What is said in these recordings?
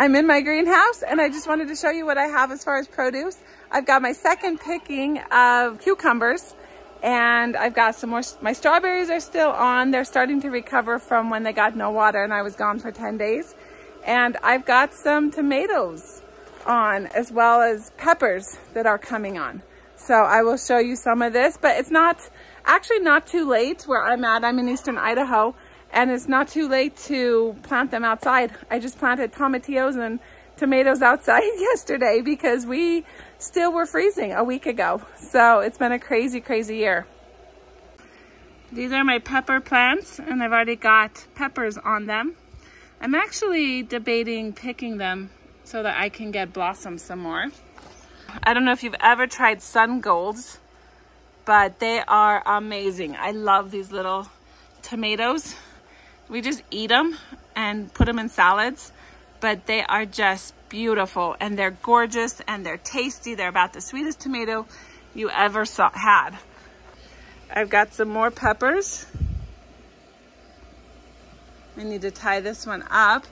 I'm in my greenhouse and I just wanted to show you what I have as far as produce. I've got my second picking of cucumbers and I've got some more, my strawberries are still on. They're starting to recover from when they got no water and I was gone for 10 days. And I've got some tomatoes on as well as peppers that are coming on. So I will show you some of this, but it's not, actually not too late where I'm at. I'm in Eastern Idaho and it's not too late to plant them outside. I just planted tomatillos and tomatoes outside yesterday because we still were freezing a week ago. So it's been a crazy, crazy year. These are my pepper plants and I've already got peppers on them. I'm actually debating picking them so that I can get blossoms some more. I don't know if you've ever tried Sungolds, but they are amazing. I love these little tomatoes. We just eat them and put them in salads, but they are just beautiful and they're gorgeous and they're tasty. They're about the sweetest tomato you ever saw, had. I've got some more peppers. I need to tie this one up.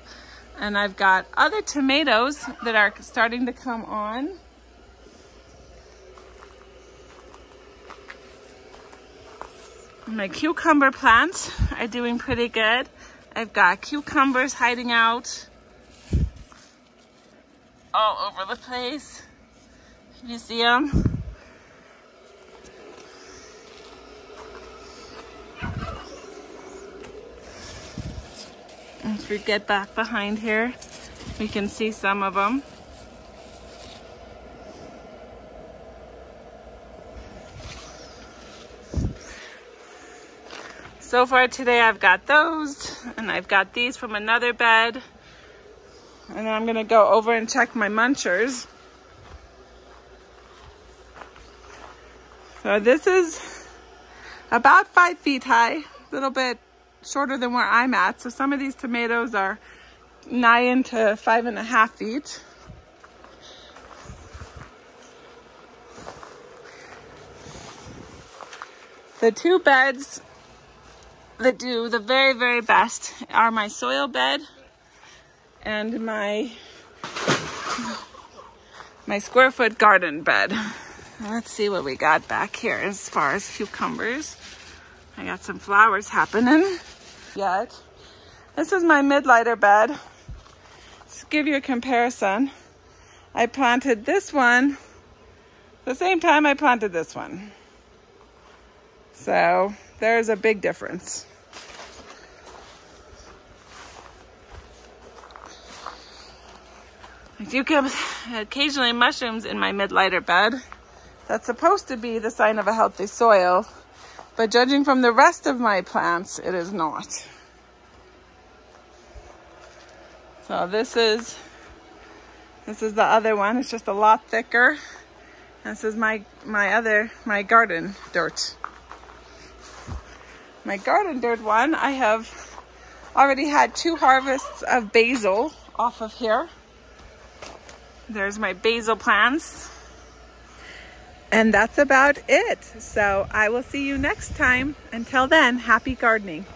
And I've got other tomatoes that are starting to come on. My cucumber plants are doing pretty good. I've got cucumbers hiding out all over the place. You see them? If we get back behind here, we can see some of them. So far today I've got those and I've got these from another bed. And then I'm gonna go over and check my munchers. So this is about five feet high, a little bit shorter than where I'm at. So some of these tomatoes are nigh into five and a half feet. The two beds that do the very, very best are my soil bed and my my square foot garden bed. Let's see what we got back here as far as cucumbers. I got some flowers happening yet. This is my Mittleider bed. To give you a comparison, I planted this one the same time I planted this one. So there's a big difference. I do get occasionally mushrooms in my Mittleider bed. That's supposed to be the sign of a healthy soil, but judging from the rest of my plants, it is not. So this is, this is the other one. It's just a lot thicker. This is my, my other, my garden dirt. My garden dirt one, I have already had two harvests of basil off of here. There's my basil plants. And that's about it. So I will see you next time. Until then, happy gardening.